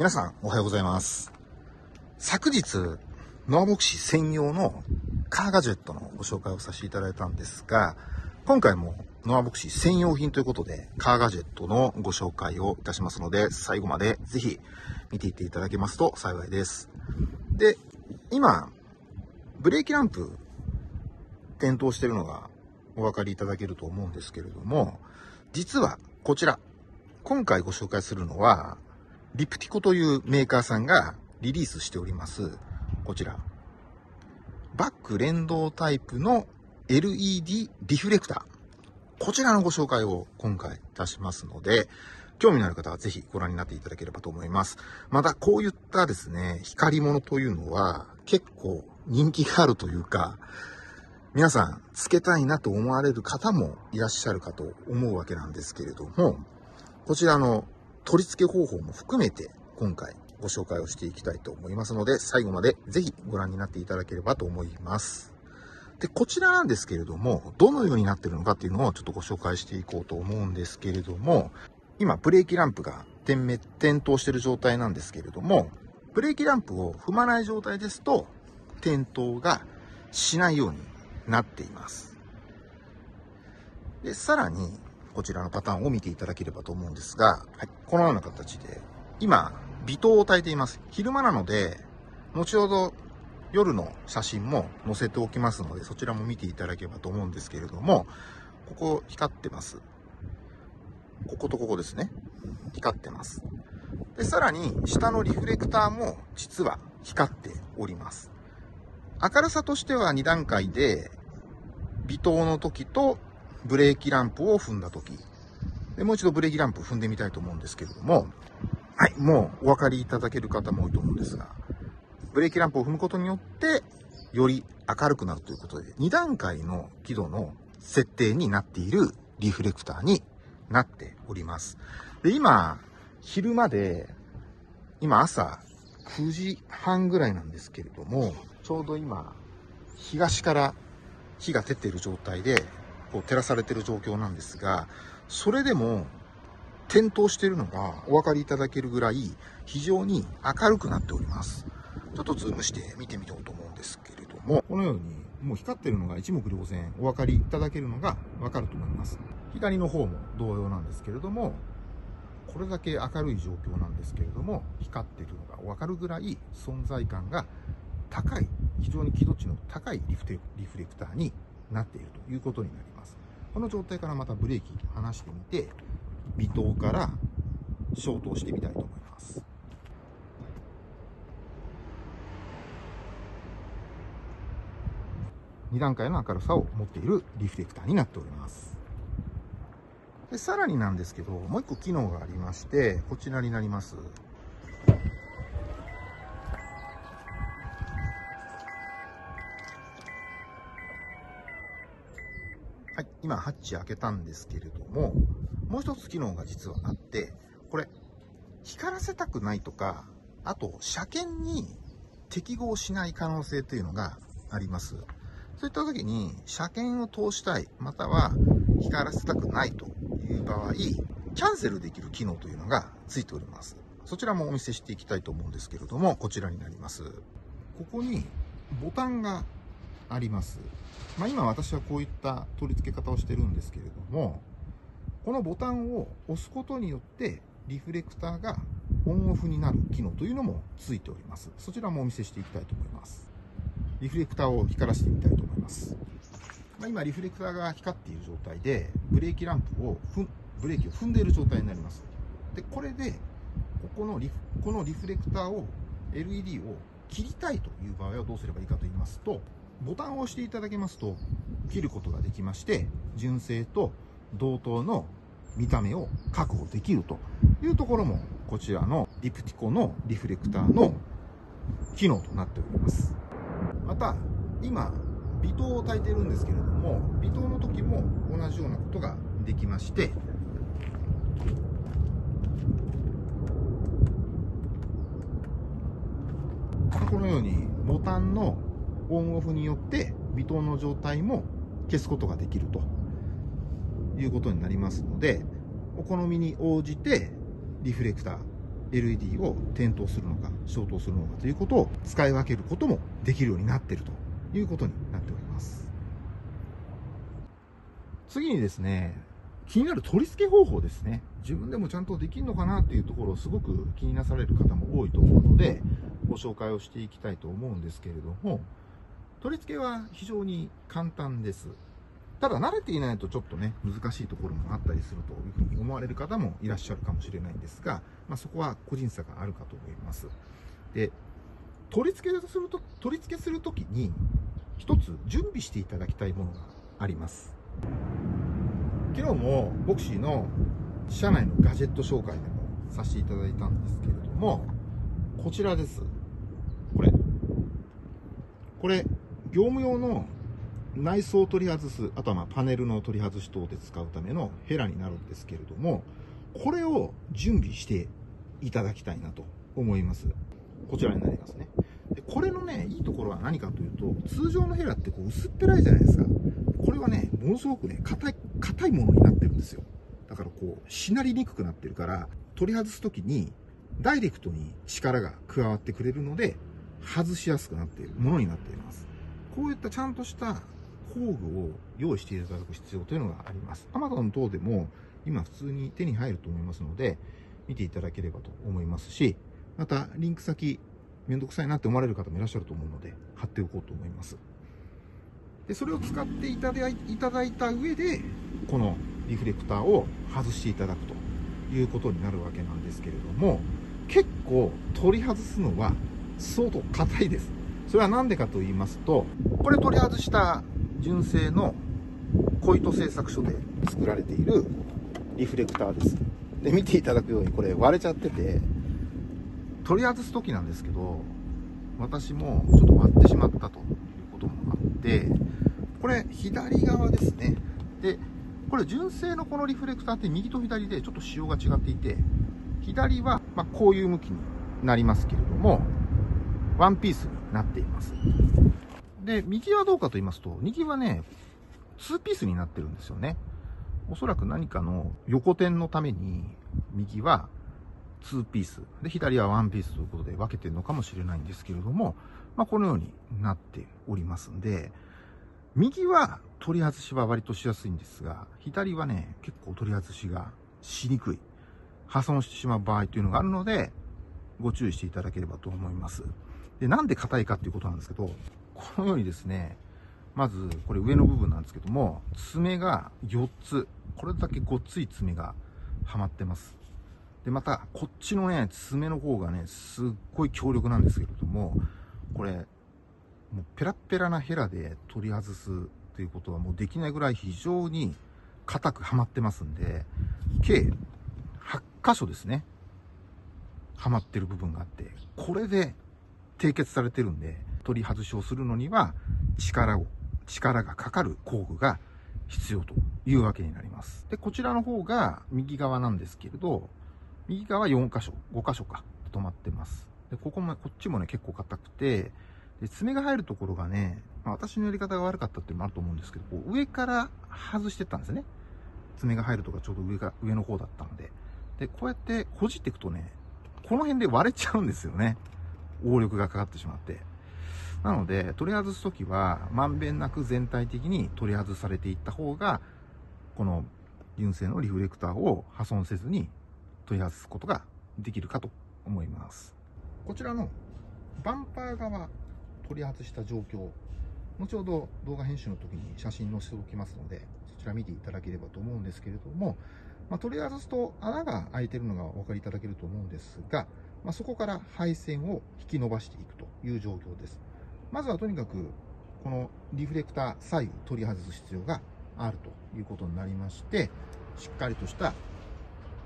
皆さん、おはようございます。昨日、ノアボクシ専用のカーガジェットのご紹介をさせていただいたんですが、今回もノアボクシ専用品ということで、カーガジェットのご紹介をいたしますので、最後までぜひ見ていっていただけますと幸いです。で、今、ブレーキランプ点灯してるのがお分かりいただけると思うんですけれども、実はこちら、今回ご紹介するのは、リプティコというメーカーさんがリリースしております、こちら。バック連動タイプの LED リフレクター。こちらのご紹介を今回いたしますので、興味のある方はぜひご覧になっていただければと思います。また、こういったですね、光物というのは結構人気があるというか、皆さん、つけたいなと思われる方もいらっしゃるかと思うわけなんですけれども、こちらの取り付け方法も含めて今回ご紹介をしていきたいと思いますので、最後までぜひご覧になっていただければと思います。で、こちらなんですけれども、どのようになってるのかっていうのをちょっとご紹介していこうと思うんですけれども、今、ブレーキランプが点滅、点灯してる状態なんですけれども、ブレーキランプを踏まない状態ですと、点灯がしないようになっています。で、さらに、こちらのパターンを見ていただければと思うんですが、はい、このような形で、今、微灯を焚いています。昼間なので、後ほど夜の写真も載せておきますので、そちらも見ていただければと思うんですけれども、ここ光ってます。こことここですね。光ってます。で、さらに、下のリフレクターも実は光っております。明るさとしては2段階で、微灯の時とブレーキランプを踏んだ時。で、もう一度ブレーキランプ踏んでみたいと思うんですけれども、はい、もうお分かりいただける方も多いと思うんですが、ブレーキランプを踏むことによって、より明るくなるということで、2段階の輝度の設定になっているリフレクターになっております。で、今、昼まで、今朝9時半ぐらいなんですけれども、ちょうど今、東から火が出ている状態で、こう照らされてる状況なんですが、それでも点灯してるのがお分かりいただけるぐらい非常に明るくなっております。ちょっとズームして見てみようと思うんですけれども、このようにもう光ってるのが一目瞭然お分かりいただけるのが分かると思います。左の方も同様なんですけれども、これだけ明るい状況なんですけれども、光ってるのがお分かるぐらい存在感が高い、非常に輝度値の高いリフリフレクターになっているということになります。この状態からまたブレーキ離してみて、微灯から消灯してみたいと思います。2段階の明るさを持っているリフレクターになっております。でさらになんですけど、もう一個機能がありまして、こちらになります。はい、今ハッチ開けたんですけれども、もう一つ機能が実はあって、これ、光らせたくないとか、あと、車検に適合しない可能性というのがあります。そういった時に、車検を通したい、または光らせたくないという場合、キャンセルできる機能というのがついております。そちらもお見せしていきたいと思うんですけれども、こちらになります。ここにボタンがあります。まあ、今私はこういった取り付け方をしてるんですけれども、このボタンを押すことによって、リフレクターがオンオフになる機能というのもついております。そちらもお見せしていきたいと思います。リフレクターを光らせてみたいと思います。まあ、今、リフレクターが光っている状態で、ブレーキランプをふん、ブレーキを踏んでいる状態になります。で、これで、ここのリフ、このリフレクターを、LED を切りたいという場合はどうすればいいかと言いますと、ボタンを押していただけますと、切ることができまして、純正と同等の見た目を確保できるというところも、こちらのリプティコのリフレクターの機能となっております。また、今、微灯を焚いているんですけれども、微灯の時も同じようなことができまして、このようにボタンのオンオフによって微灯の状態も消すことができると。いうことになりますので、お好みに応じてリフレクター LED を点灯するのか消灯するのかということを使い分けることもできるようになっていると。いうことになっております。次にですね気になる取り付け方法ですね。自分でもちゃんとできるのかなっていうところをすごく気になされる方も多いと思うのでご紹介をしていきたいと思うんですけれども取り付けは非常に簡単ですただ慣れていないとちょっとね、難しいところもあったりするというふうに思われる方もいらっしゃるかもしれないんですが、まあ、そこは個人差があるかと思います。で、取り付けすると、取り付けするときに、一つ準備していただきたいものがあります。昨日もボクシーの社内のガジェット紹介でもさせていただいたんですけれども、こちらです。これ。これ、業務用の内装を取り外す、あとはまパネルの取り外し等で使うためのヘラになるんですけれども、これを準備していただきたいなと思います。こちらになりますね。でこれのね、いいところは何かというと、通常のヘラってこう薄っぺらいじゃないですか。これはね、ものすごくね、硬い、硬いものになってるんですよ。だからこう、しなりにくくなってるから、取り外す時に、ダイレクトに力が加わってくれるので、外しやすくなっているものになっています。こういったちゃんとした工具を用意していただく必要というのがあります。Amazon 等でも今普通に手に入ると思いますので、見ていただければと思いますし、またリンク先、めんどくさいなって思われる方もいらっしゃると思うので、貼っておこうと思います。で、それを使っていただいいただいた上で、このリフレクターを外していただくということになるわけなんですけれども、結構取り外すのは相当硬いです。それは何でかと言いますと、これ取り外した純正の小糸製作所で作られているリフレクターです。で、見ていただくようにこれ割れちゃってて、取り外す時なんですけど、私もちょっと割ってしまったということもあって、これ左側ですね。で、これ純正のこのリフレクターって右と左でちょっと仕様が違っていて、左はまこういう向きになりますけれども、ワンピースになっています。で、右はどうかと言いますと、右はね、2ピースになってるんですよね。おそらく何かの横転のために、右は2ピース、で、左は1ピースということで分けてるのかもしれないんですけれども、まあ、このようになっておりますんで、右は取り外しは割としやすいんですが、左はね、結構取り外しがしにくい。破損してしまう場合というのがあるので、ご注意していただければと思います。で、なんで硬いかっていうことなんですけど、このようにですね、まず、これ上の部分なんですけども、爪が4つ、これだけごっつい爪がはまってます。で、また、こっちのね、爪の方がね、すっごい強力なんですけれども、これ、もうペラペラなヘラで取り外すということはもうできないぐらい非常に硬くはまってますんで、計8箇所ですね、はまってる部分があって、これで締結されてるんで、取り外しをするのには力を、力がかかる工具が必要というわけになります。で、こちらの方が右側なんですけれど、右側4箇所、5箇所か、止まってます。で、ここも、こっちもね、結構硬くて、で、爪が入るところがね、まあ、私のやり方が悪かったっていうのもあると思うんですけど、こう上から外してったんですね。爪が入るとかちょうど上が、上の方だったので。で、こうやってほじっていくとね、この辺で割れちゃうんですよね。応力がかかってしまって。なので、取り外すときは、まんべんなく全体的に取り外されていった方が、この純正のリフレクターを破損せずに取り外すことができるかと思います。こちらのバンパー側取り外した状況、後ほど動画編集の時に写真載せておきますので、そちら見ていただければと思うんですけれども、まあ、取り外すと穴が開いてるのがお分かりいただけると思うんですが、まあ、そこから配線を引き伸ばしていくという状況です。まずはとにかく、このリフレクター左右取り外す必要があるということになりまして、しっかりとした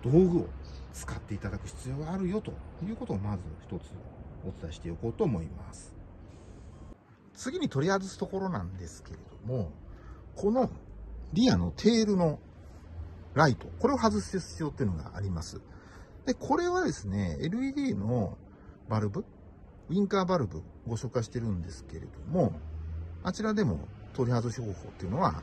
道具を使っていただく必要があるよということをまず一つお伝えしておこうと思います。次に取り外すところなんですけれども、このリアのテールのライト、これを外す必要っていうのがあります。で、これはですね、LED のバルブ、ウィンカーバルブご紹介してるんですけれども、あちらでも取り外し方法っていうのは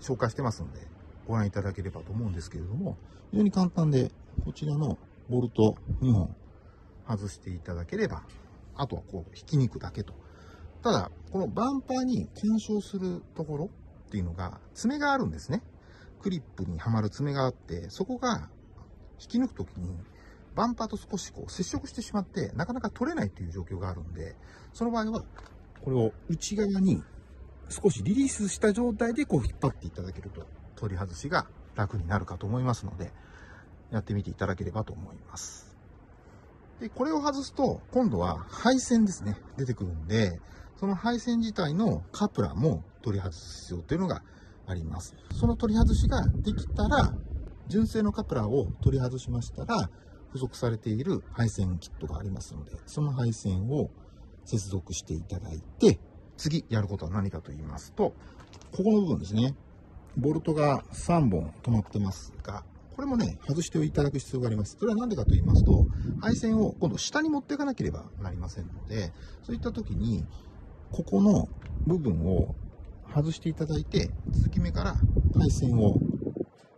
紹介してますので、ご覧いただければと思うんですけれども、非常に簡単で、こちらのボルト2本外していただければ、あとはこう、引きにくだけと。ただ、このバンパーに干渉するところっていうのが、爪があるんですね。クリップにはまる爪があって、そこが引き抜くときに、バンパーと少しこう接触してしまって、なかなか取れないという状況があるんで、その場合は、これを内側に少しリリースした状態でこう引っ張っていただけると、取り外しが楽になるかと思いますので、やってみていただければと思います。で、これを外すと、今度は配線ですね、出てくるんで、その配線自体のカプラーも取り外す必要というのがあります。その取り外しができたら、純正のカプラーを取り外しましたら、付属されている配線キットがありますので、その配線を接続していただいて、次やることは何かと言いますと、ここの部分ですね。ボルトが3本止まってますが、これもね、外していただく必要があります。それは何でかと言いますと、配線を今度下に持っていかなければなりませんので、そういった時に、ここの部分を外していただいて、続き目から配線を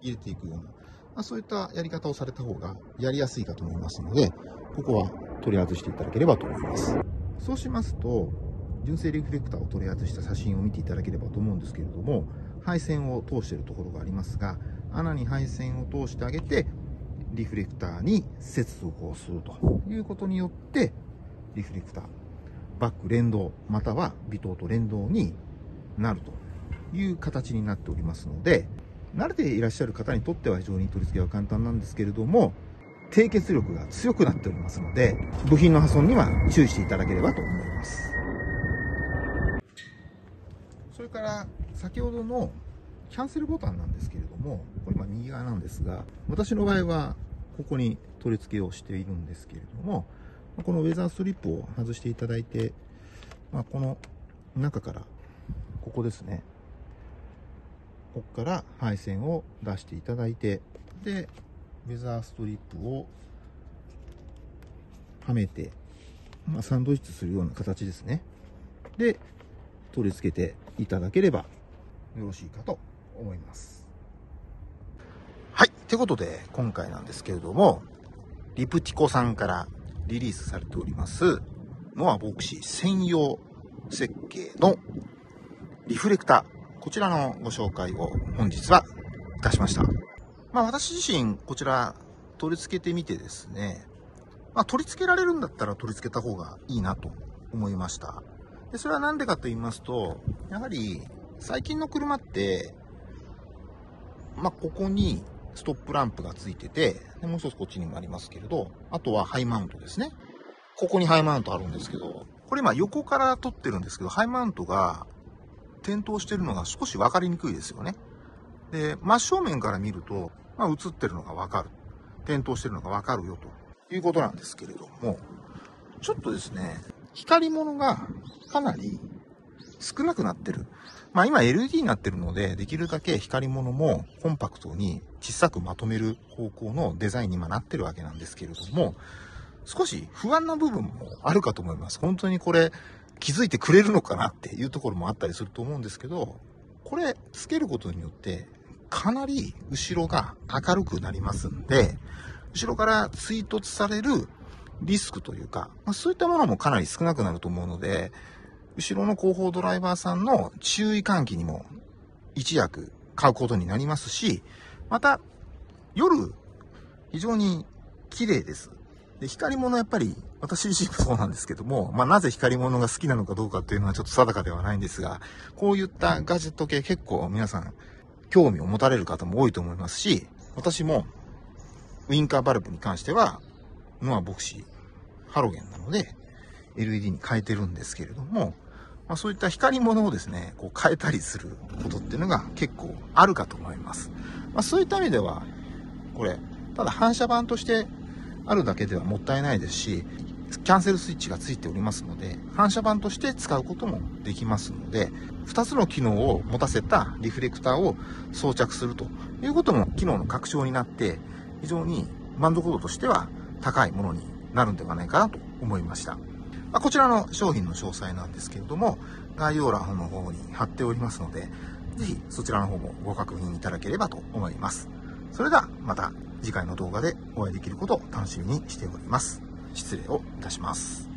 入れていくような、まあ、そういったやり方をされた方がやりやすいかと思いますので、ここは取り外していただければと思います。そうしますと、純正リフレクターを取り外した写真を見ていただければと思うんですけれども、配線を通しているところがありますが、穴に配線を通してあげて、リフレクターに接続をするということによって、リフレクター、バック連動、または微灯と連動になるという形になっておりますので、慣れていらっしゃる方にとっては非常に取り付けは簡単なんですけれども、低結力が強くなっておりますので、部品の破損には注意していただければと思います。それから、先ほどのキャンセルボタンなんですけれども、これ今右側なんですが、私の場合はここに取り付けをしているんですけれども、このウェザーストリップを外していただいて、まあ、この中から、ここですね。ここから配線を出していただいて、で、ウェザーストリップをはめて、まあ、サンドイッチするような形ですね。で、取り付けていただければよろしいかと思います。はい。ということで、今回なんですけれども、リプティコさんからリリースされております、ノアボクシー専用設計のリフレクター、こちらのご紹介を本日はいたしました。まあ私自身こちら取り付けてみてですね、まあ取り付けられるんだったら取り付けた方がいいなと思いました。でそれは何でかと言いますと、やはり最近の車って、まあここにストップランプがついてて、でもう一つこっちにもありますけれど、あとはハイマウントですね。ここにハイマウントあるんですけど、これ今横から撮ってるんですけど、ハイマウントが点灯してるのが少し分かりにくいですよね。で、真正面から見ると、まあ、映ってるのがわかる。点灯してるのがわかるよということなんですけれども、ちょっとですね、光物がかなり少なくなってる。まあ今 LED になってるので、できるだけ光物もコンパクトに小さくまとめる方向のデザインに今なってるわけなんですけれども、少し不安な部分もあるかと思います。本当にこれ気づいてくれるのかなっていうところもあったりすると思うんですけど、これつけることによってかなり後ろが明るくなりますんで、後ろから追突されるリスクというか、まあ、そういったものもかなり少なくなると思うので、後ろの後方ドライバーさんの注意喚起にも一役買うことになりますし、また、夜、非常に綺麗です。で、光り物やっぱり、私自身もそうなんですけども、まあなぜ光り物が好きなのかどうかっていうのはちょっと定かではないんですが、こういったガジェット系結構皆さん興味を持たれる方も多いと思いますし、私もウインカーバルブに関しては、ノアボクシー、ハロゲンなので、LED に変えてるんですけれども、まあ、そういった光り物をですね、こう変えたりすることっていうのが結構あるかと思います。まあ、そういった意味では、これ、ただ反射板としてあるだけではもったいないですし、キャンセルスイッチがついておりますので、反射板として使うこともできますので、2つの機能を持たせたリフレクターを装着するということも機能の拡張になって、非常に満足度としては高いものになるんではないかなと思いました。ま、こちらの商品の詳細なんですけれども、概要欄の方に貼っておりますので、ぜひそちらの方もご確認いただければと思います。それではまた次回の動画でお会いできることを楽しみにしております。失礼をいたします。